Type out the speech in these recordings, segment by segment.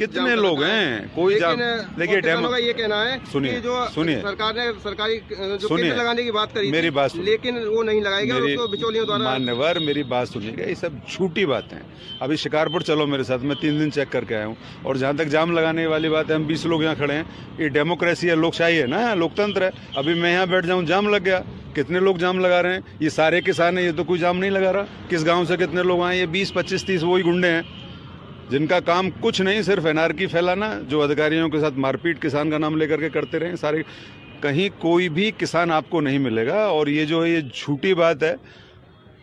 कितने लोग है। कोई देखिए डेमो का ये कहना है सुनिए, जो सुनिए। सरकार ने सरकारी जो सुनिए। लगाने की बात करी मेरी बात लेकिन वो नहीं लगाएगा उसको बिचौलियों द्वारा मान्यवर मेरी बात सुनिएगा ये सब झूठी बात है। अभी शिकारपुर चलो मेरे साथ मैं तीन दिन चेक करके आया हूँ और जहाँ तक जाम लगाने वाली बात है हम बीस लोग यहाँ खड़े हैं। ये डेमोक्रेसी है लोकशाही है ना लोकतंत्र है। अभी मैं यहाँ बैठ जाऊँ जाम लग गया। कितने लोग जाम लगा रहे हैं? ये सारे किसान हैं ये तो कोई जाम नहीं लगा रहा। किस गाँव से कितने लोग आए ये बीस पच्चीस तीस वही गुंडे हैं। जिनका काम कुछ नहीं, सिर्फ़ एनआरकी फैलाना, जो अधिकारियों के साथ मारपीट किसान का नाम लेकर के करते रहे, सारे, कहीं कोई भी किसान आपको नहीं मिलेगा। और ये जो है, ये झूठी बात है।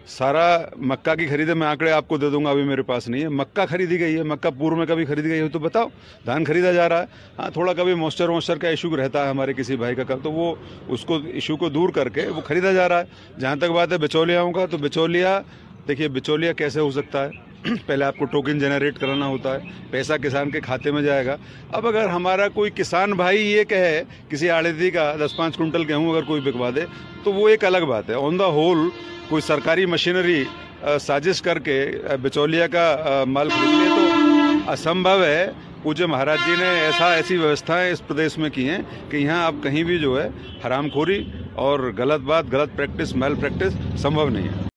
सारा मक्का की खरीदे, मैं आंकड़े आपको दे दूँगा, अभी मेरे पास नहीं है। मक्का खरीदी गई है, मक्का पूर्व में कभी खरीदी गई है तो बताओ। धान खरीदा जा रहा है। हाँ थोड़ा कभी मॉइस्चर वॉस्चर का इशू रहता है हमारे किसी भाई का तो वो उसको इशू को दूर करके वो खरीदा जा रहा है। जहाँ तक बात है, बिचौलियाओं का तो बिचौलिया, देखिए बिचौलिया कैसे हो सकता है? पहले आपको टोकन जनरेट कराना होता है, पैसा किसान के खाते में जाएगा। अब अगर हमारा कोई किसान भाई ये कहे, किसी आड़ती का दस पाँच कुंटल गेहूँ अगर कोई बिकवा दे तो वो एक अलग बात है। ऑन द होल कोई सरकारी मशीनरी साजिश करके बिचौलिया का माल खरीद ले तो असंभव है। पूज्य महाराज जी ने ऐसा, ऐसी व्यवस्थाएँ इस प्रदेश में की हैं कि यहाँ आप कहीं भी जो है, हरामखोरी और गलत बात, गलत प्रैक्टिस मैल प्रैक्टिस संभव नहीं है।